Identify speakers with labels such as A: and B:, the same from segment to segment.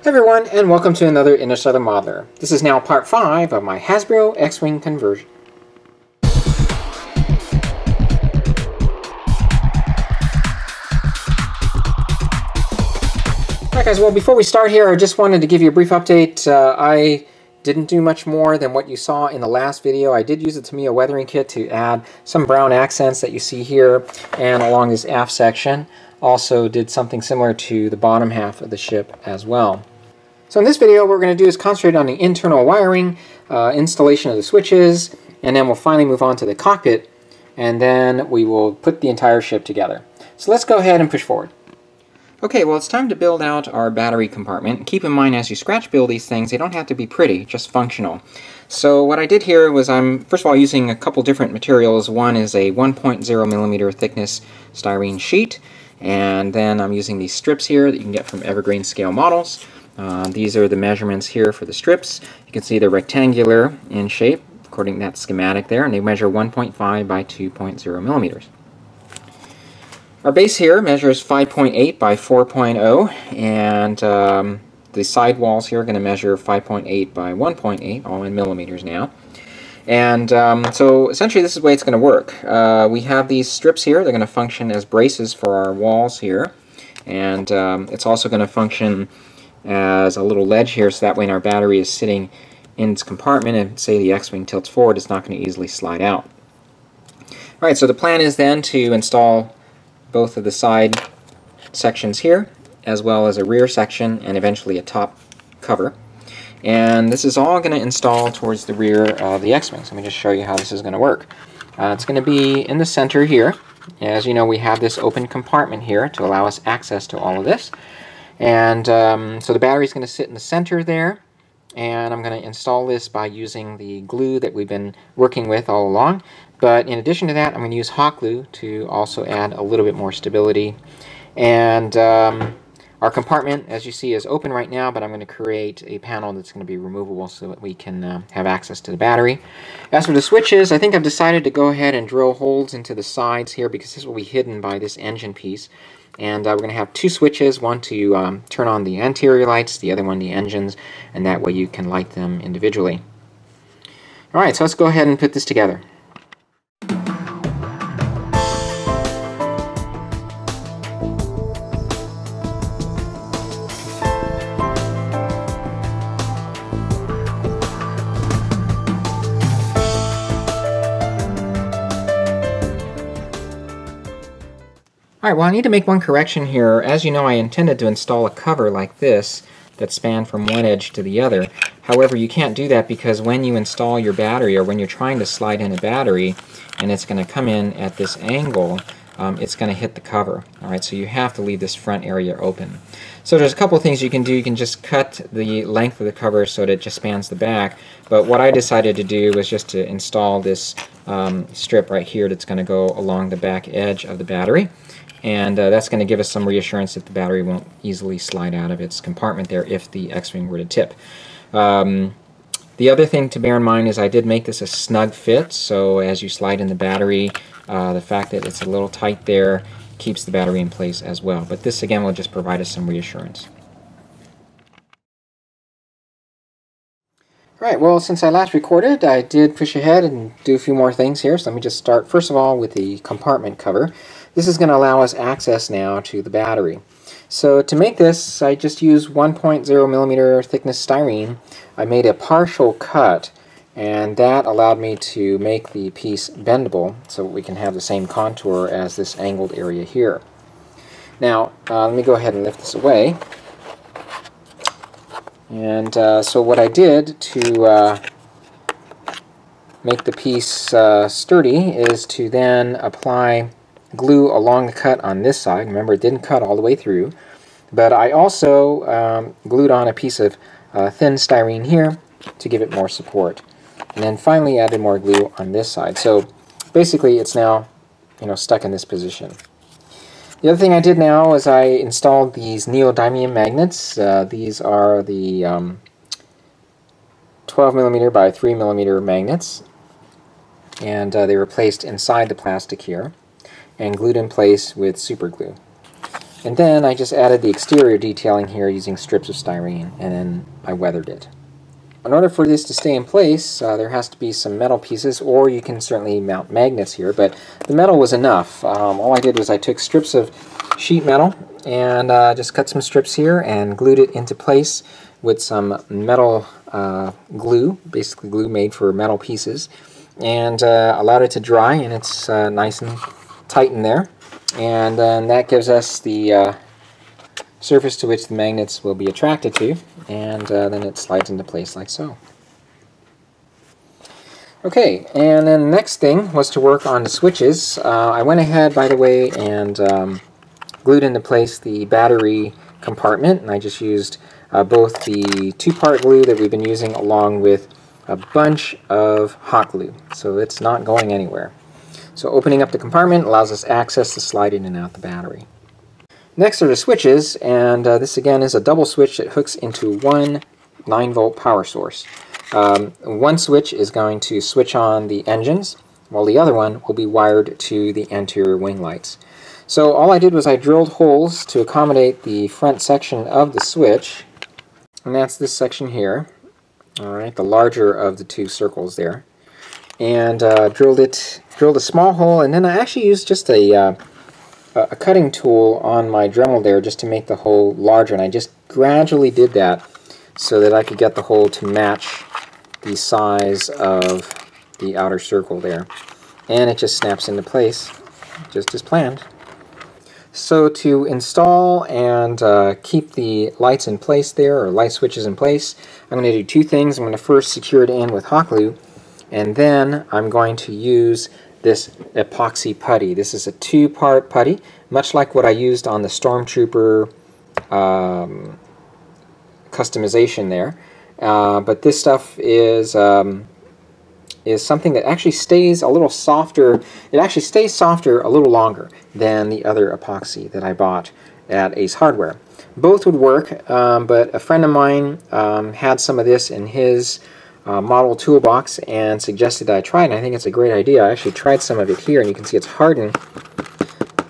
A: Hey everyone, and welcome to another Interstellar Modeler. This is now part 5 of my Hasbro X-Wing conversion. Alright guys, well before we start here, I just wanted to give you a brief update. Uh, I didn't do much more than what you saw in the last video. I did use the Tamiya weathering kit to add some brown accents that you see here and along this aft section. Also did something similar to the bottom half of the ship as well. So in this video, what we're going to do is concentrate on the internal wiring, uh, installation of the switches, and then we'll finally move on to the cockpit, and then we will put the entire ship together. So let's go ahead and push forward. Okay, well it's time to build out our battery compartment. Keep in mind as you scratch build these things, they don't have to be pretty, just functional. So what I did here was I'm, first of all, using a couple different materials. One is a 1.0 millimeter thickness styrene sheet, and then I'm using these strips here that you can get from Evergreen Scale Models. Uh, these are the measurements here for the strips. You can see they're rectangular in shape, according to that schematic there, and they measure 1.5 by 2.0 millimeters. Our base here measures 5.8 by 4.0, and um, the side walls here are going to measure 5.8 by 1.8, all in millimeters now. And um, so essentially this is the way it's going to work. Uh, we have these strips here, they're going to function as braces for our walls here. And um, it's also going to function as a little ledge here so that when our battery is sitting in its compartment and say the X-Wing tilts forward, it's not going to easily slide out. Alright, so the plan is then to install both of the side sections here as well as a rear section and eventually a top cover. And this is all going to install towards the rear of the X-Wing. So let me just show you how this is going to work. Uh, it's going to be in the center here. As you know, we have this open compartment here to allow us access to all of this. And um, so the battery is going to sit in the center there. And I'm going to install this by using the glue that we've been working with all along. But in addition to that, I'm going to use hot glue to also add a little bit more stability. And um, our compartment, as you see, is open right now, but I'm going to create a panel that's going to be removable so that we can uh, have access to the battery. As for the switches, I think I've decided to go ahead and drill holes into the sides here because this will be hidden by this engine piece. And uh, we're going to have two switches, one to um, turn on the anterior lights, the other one the engines, and that way you can light them individually. Alright, so let's go ahead and put this together. Alright, well I need to make one correction here. As you know, I intended to install a cover like this that spanned from one edge to the other. However, you can't do that because when you install your battery or when you're trying to slide in a battery and it's going to come in at this angle, um, it's going to hit the cover. Alright, so you have to leave this front area open. So there's a couple things you can do. You can just cut the length of the cover so that it just spans the back. But what I decided to do was just to install this um, strip right here that's going to go along the back edge of the battery and uh, that's going to give us some reassurance that the battery won't easily slide out of its compartment there if the X-Wing were to tip. Um, the other thing to bear in mind is I did make this a snug fit, so as you slide in the battery, uh, the fact that it's a little tight there keeps the battery in place as well. But this again will just provide us some reassurance. Alright, well since I last recorded, I did push ahead and do a few more things here. So let me just start first of all with the compartment cover. This is going to allow us access now to the battery. So to make this, I just used 1.0 millimeter thickness styrene. I made a partial cut and that allowed me to make the piece bendable so we can have the same contour as this angled area here. Now, uh, let me go ahead and lift this away. And uh, so what I did to uh, make the piece uh, sturdy is to then apply glue along the cut on this side. Remember, it didn't cut all the way through. But I also um, glued on a piece of uh, thin styrene here to give it more support. And then finally added more glue on this side. So basically it's now you know, stuck in this position. The other thing I did now is I installed these neodymium magnets. Uh, these are the um, 12 millimeter by 3 millimeter magnets. And uh, they were placed inside the plastic here and glued in place with super glue. And then I just added the exterior detailing here using strips of styrene, and then I weathered it. In order for this to stay in place, uh, there has to be some metal pieces, or you can certainly mount magnets here, but the metal was enough. Um, all I did was I took strips of sheet metal and uh, just cut some strips here and glued it into place with some metal uh, glue, basically glue made for metal pieces, and uh, allowed it to dry, and it's uh, nice and tight in there. And then that gives us the uh, surface to which the magnets will be attracted to, and uh, then it slides into place like so. Okay, and then the next thing was to work on the switches. Uh, I went ahead, by the way, and um, glued into place the battery compartment, and I just used uh, both the two-part glue that we've been using along with a bunch of hot glue, so it's not going anywhere. So opening up the compartment allows us access to slide in and out the battery. Next are the switches, and uh, this again is a double switch that hooks into one 9 volt power source. Um, one switch is going to switch on the engines, while the other one will be wired to the anterior wing lights. So all I did was I drilled holes to accommodate the front section of the switch, and that's this section here, alright, the larger of the two circles there, and uh, drilled it, drilled a small hole, and then I actually used just a uh, a cutting tool on my Dremel there just to make the hole larger and I just gradually did that so that I could get the hole to match the size of the outer circle there and it just snaps into place just as planned. So to install and uh, keep the lights in place there, or light switches in place, I'm going to do two things. I'm going to first secure it in with hot glue, and then I'm going to use this epoxy putty. This is a two-part putty, much like what I used on the Stormtrooper um, customization there. Uh, but this stuff is um, is something that actually stays a little softer. It actually stays softer a little longer than the other epoxy that I bought at Ace Hardware. Both would work, um, but a friend of mine um, had some of this in his uh, model toolbox and suggested that I try it, and I think it's a great idea. I actually tried some of it here, and you can see it's hardened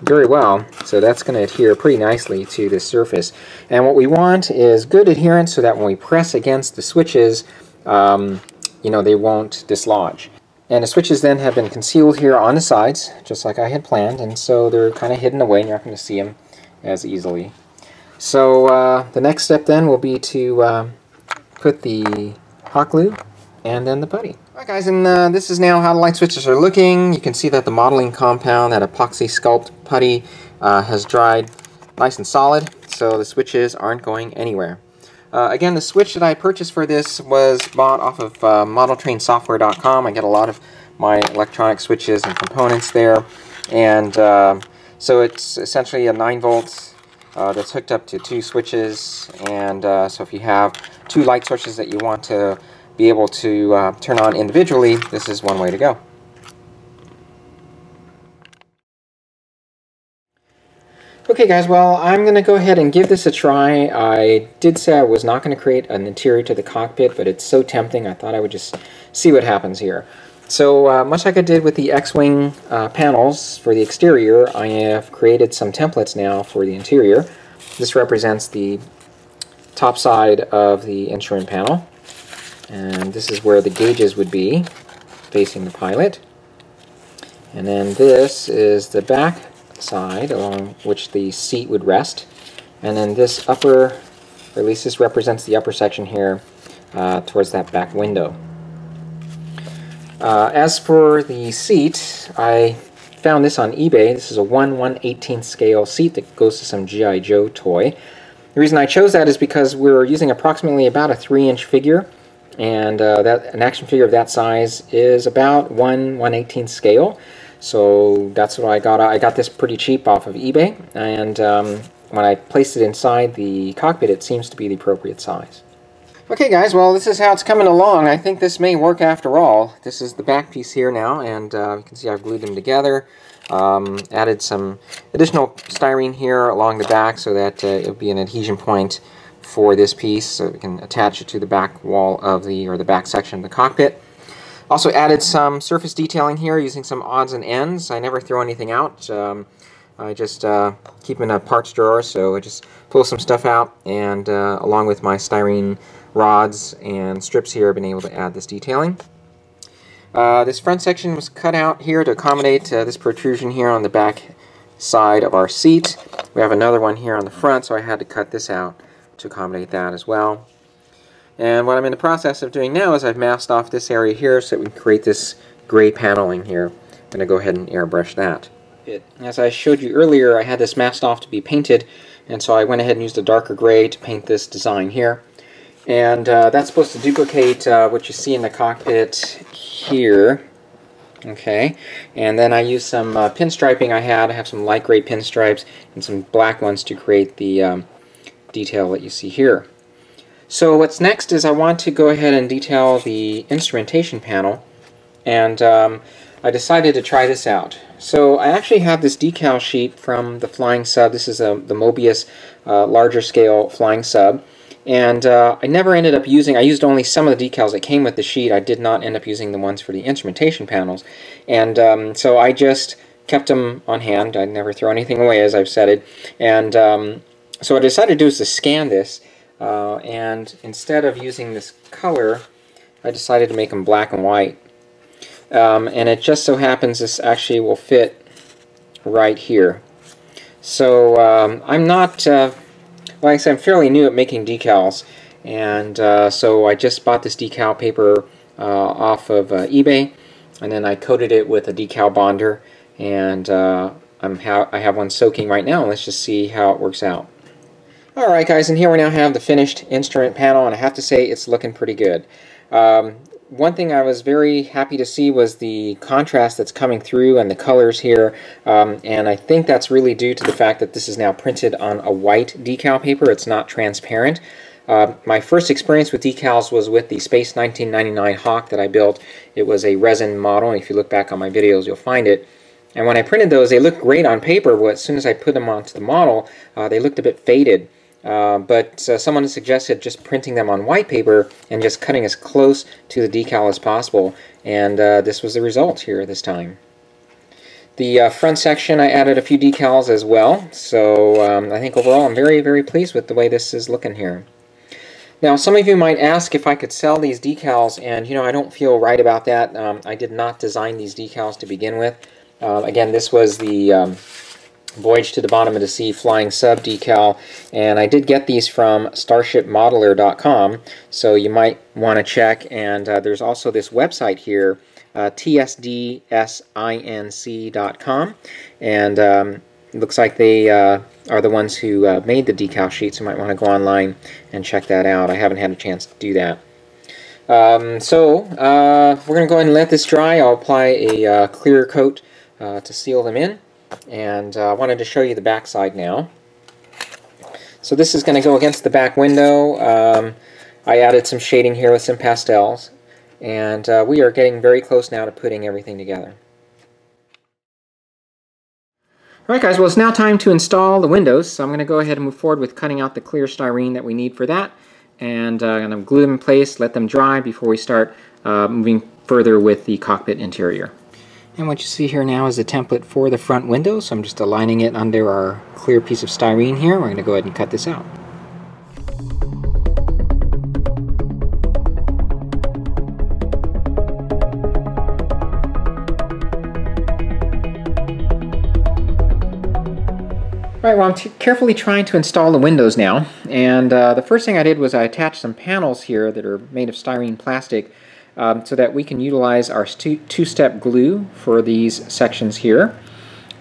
A: very well, so that's going to adhere pretty nicely to the surface. And what we want is good adherence so that when we press against the switches, um, you know, they won't dislodge. And the switches then have been concealed here on the sides, just like I had planned, and so they're kind of hidden away, and you're not going to see them as easily. So uh, the next step then will be to uh, put the hot glue and then the putty. Alright guys, and uh, this is now how the light switches are looking. You can see that the modeling compound, that Apoxie Sculpt putty, uh, has dried nice and solid, so the switches aren't going anywhere. Uh, again, the switch that I purchased for this was bought off of uh, ModelTrainSoftware.com. I get a lot of my electronic switches and components there, and uh, so it's essentially a 9 volt uh, that's hooked up to two switches, and uh, so if you have two light sources that you want to be able to uh, turn on individually, this is one way to go. Okay guys, well I'm going to go ahead and give this a try. I did say I was not going to create an interior to the cockpit, but it's so tempting I thought I would just see what happens here. So uh, much like I did with the X-Wing uh, panels for the exterior, I have created some templates now for the interior. This represents the top side of the instrument panel. And this is where the gauges would be, facing the pilot. And then this is the back side along which the seat would rest. And then this upper, or at least this represents the upper section here uh, towards that back window. Uh, as for the seat, I found this on eBay. This is a 1 118 scale seat that goes to some G.I. Joe toy. The reason I chose that is because we're using approximately about a 3 inch figure and uh, that an action figure of that size is about 1 118 scale. So that's what I got I got this pretty cheap off of eBay. And um, when I placed it inside the cockpit it seems to be the appropriate size. Okay guys well this is how it's coming along. I think this may work after all. This is the back piece here now and uh, you can see I've glued them together. Um, added some additional styrene here along the back so that uh, it'll be an adhesion point for this piece so we can attach it to the back wall of the, or the back section of the cockpit. Also added some surface detailing here using some odds and ends. I never throw anything out. Um, I just uh, keep in a parts drawer, so I just pull some stuff out, and uh, along with my styrene rods and strips here, I've been able to add this detailing. Uh, this front section was cut out here to accommodate uh, this protrusion here on the back side of our seat. We have another one here on the front, so I had to cut this out to accommodate that as well. And what I'm in the process of doing now is I've masked off this area here so that we can create this gray paneling here. I'm going to go ahead and airbrush that. As I showed you earlier, I had this masked off to be painted, and so I went ahead and used a darker gray to paint this design here. And uh, that's supposed to duplicate uh, what you see in the cockpit here. Okay, and then I used some uh, pinstriping I had. I have some light gray pinstripes and some black ones to create the um, detail that you see here. So what's next is I want to go ahead and detail the instrumentation panel and um, I decided to try this out. So I actually have this decal sheet from the Flying Sub. This is a, the Mobius uh, larger scale Flying Sub and uh, I never ended up using, I used only some of the decals that came with the sheet. I did not end up using the ones for the instrumentation panels. And um, so I just kept them on hand. I never throw anything away, as I've said it. And um, so what I decided to do is to scan this. Uh, and instead of using this color, I decided to make them black and white. Um, and it just so happens this actually will fit right here. So um, I'm not uh, like I said, I'm fairly new at making decals, and uh, so I just bought this decal paper uh, off of uh, eBay, and then I coated it with a decal bonder, and uh, I'm ha I have one soaking right now. Let's just see how it works out. Alright guys, and here we now have the finished instrument panel, and I have to say it's looking pretty good. Um, one thing I was very happy to see was the contrast that's coming through and the colors here um, and I think that's really due to the fact that this is now printed on a white decal paper. It's not transparent. Uh, my first experience with decals was with the Space 1999 Hawk that I built. It was a resin model and if you look back on my videos you'll find it. And when I printed those they looked great on paper but as soon as I put them onto the model uh, they looked a bit faded uh, but uh, someone suggested just printing them on white paper and just cutting as close to the decal as possible and uh, this was the result here this time. The uh, front section I added a few decals as well so um, I think overall I'm very very pleased with the way this is looking here. Now some of you might ask if I could sell these decals and you know I don't feel right about that. Um, I did not design these decals to begin with. Uh, again this was the um, Voyage to the Bottom of the Sea Flying Sub decal, and I did get these from StarshipModeler.com, so you might want to check, and uh, there's also this website here, uh, tsdsinc.com, and um, looks like they uh, are the ones who uh, made the decal sheets. so You might want to go online and check that out. I haven't had a chance to do that. Um, so, uh, we're going to go ahead and let this dry. I'll apply a uh, clear coat to seal them in. And uh, I wanted to show you the back side now. So this is going to go against the back window. Um, I added some shading here with some pastels. And uh, we are getting very close now to putting everything together. Alright guys, well it's now time to install the windows. So I'm going to go ahead and move forward with cutting out the clear styrene that we need for that. And uh, I'm going to glue them in place, let them dry before we start uh, moving further with the cockpit interior. And what you see here now is a template for the front window, so I'm just aligning it under our clear piece of styrene here. We're going to go ahead and cut this out. Right, well I'm carefully trying to install the windows now, and uh, the first thing I did was I attached some panels here that are made of styrene plastic um, so that we can utilize our two-step glue for these sections here.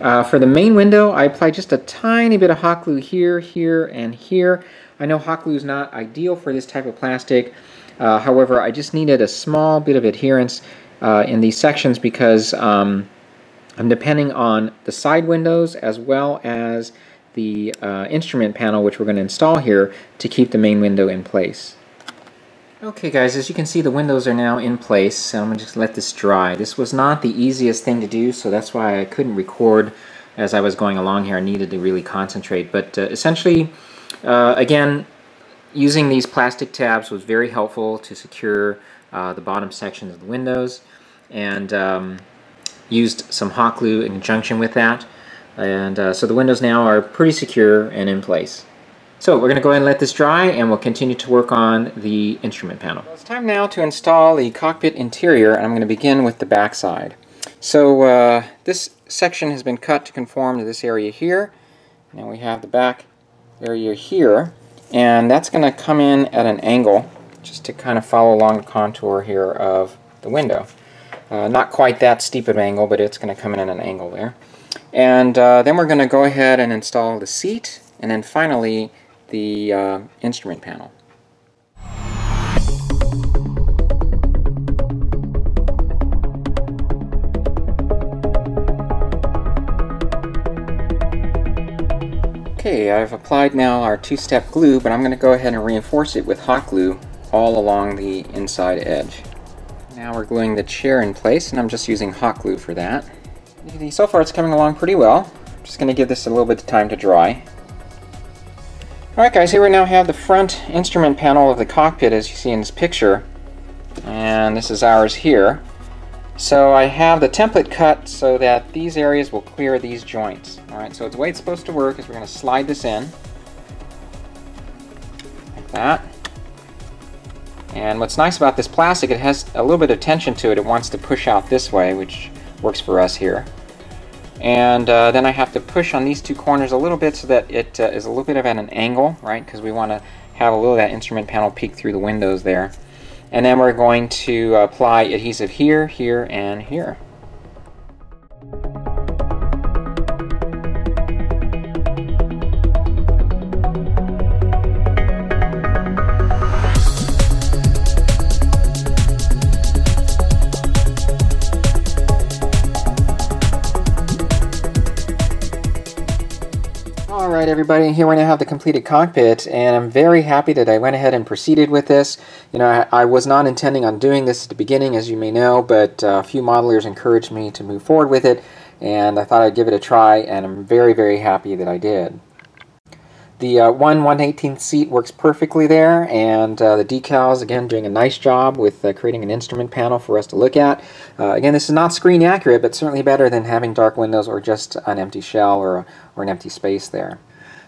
A: Uh, for the main window, I applied just a tiny bit of hot glue here, here, and here. I know hot glue is not ideal for this type of plastic. Uh, however, I just needed a small bit of adherence uh, in these sections because um, I'm depending on the side windows as well as the uh, instrument panel, which we're going to install here, to keep the main window in place. Okay guys, as you can see the windows are now in place. so I'm going to just let this dry. This was not the easiest thing to do, so that's why I couldn't record as I was going along here. I needed to really concentrate. But uh, essentially, uh, again, using these plastic tabs was very helpful to secure uh, the bottom sections of the windows and um, used some hot glue in conjunction with that. And uh, so the windows now are pretty secure and in place. So we're going to go ahead and let this dry and we'll continue to work on the instrument panel. Well, it's time now to install the cockpit interior and I'm going to begin with the back side. So uh, this section has been cut to conform to this area here. Now we have the back area here and that's going to come in at an angle just to kind of follow along the contour here of the window. Uh, not quite that steep of an angle but it's going to come in at an angle there. And uh, then we're going to go ahead and install the seat and then finally the uh, instrument panel. Okay, I've applied now our two-step glue, but I'm going to go ahead and reinforce it with hot glue all along the inside edge. Now we're gluing the chair in place, and I'm just using hot glue for that. So far it's coming along pretty well. I'm just going to give this a little bit of time to dry. Alright guys, here we now have the front instrument panel of the cockpit as you see in this picture. And this is ours here. So I have the template cut so that these areas will clear these joints. Alright, so the way it's supposed to work is we're going to slide this in. Like that. And what's nice about this plastic, it has a little bit of tension to it. It wants to push out this way, which works for us here. And uh, then I have to push on these two corners a little bit so that it uh, is a little bit of at an angle, right? Because we want to have a little of that instrument panel peek through the windows there. And then we're going to apply adhesive here, here, and here. Everybody, here we now have the completed cockpit and I'm very happy that I went ahead and proceeded with this. You know, I, I was not intending on doing this at the beginning as you may know, but uh, a few modelers encouraged me to move forward with it and I thought I'd give it a try and I'm very very happy that I did. The uh, 1 118th seat works perfectly there, and uh, the decals, again, doing a nice job with uh, creating an instrument panel for us to look at. Uh, again, this is not screen accurate, but certainly better than having dark windows or just an empty shell or, or an empty space there.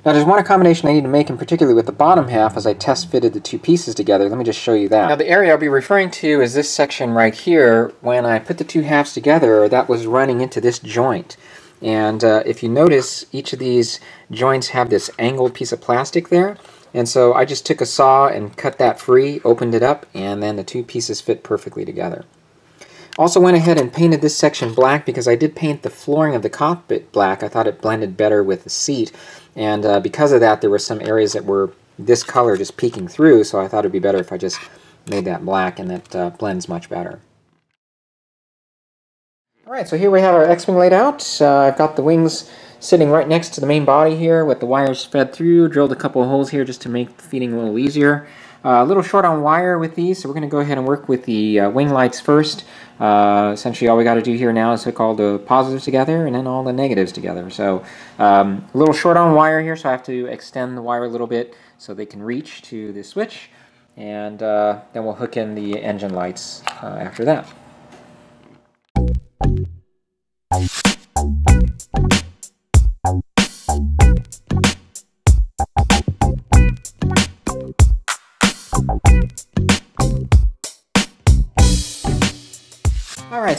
A: Now there's one accommodation I need to make in particular with the bottom half as I test fitted the two pieces together. Let me just show you that. Now the area I'll be referring to is this section right here. When I put the two halves together, that was running into this joint. And uh, if you notice, each of these joints have this angled piece of plastic there. And so I just took a saw and cut that free, opened it up, and then the two pieces fit perfectly together. Also went ahead and painted this section black because I did paint the flooring of the cockpit black. I thought it blended better with the seat. And uh, because of that, there were some areas that were this color just peeking through, so I thought it'd be better if I just made that black, and that uh, blends much better. Alright, so here we have our X-Wing laid out. Uh, I've got the wings sitting right next to the main body here with the wires fed through. Drilled a couple holes here just to make feeding a little easier. Uh, a little short on wire with these, so we're going to go ahead and work with the uh, wing lights first. Uh, essentially all we got to do here now is hook all the positives together and then all the negatives together. So um, a little short on wire here, so I have to extend the wire a little bit so they can reach to the switch. And uh, then we'll hook in the engine lights uh, after that.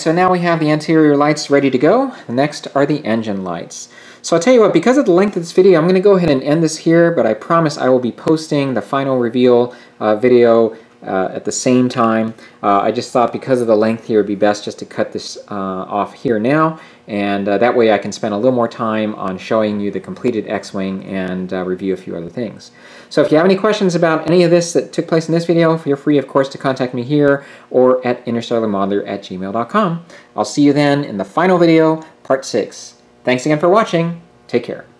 A: So now we have the interior lights ready to go. Next are the engine lights. So I'll tell you what, because of the length of this video, I'm going to go ahead and end this here, but I promise I will be posting the final reveal uh, video uh, at the same time. Uh, I just thought because of the length here, it would be best just to cut this uh, off here now, and uh, that way I can spend a little more time on showing you the completed X-Wing and uh, review a few other things. So if you have any questions about any of this that took place in this video, feel free, of course, to contact me here or at interstellarmodeler at gmail.com. I'll see you then in the final video, part 6. Thanks again for watching. Take care.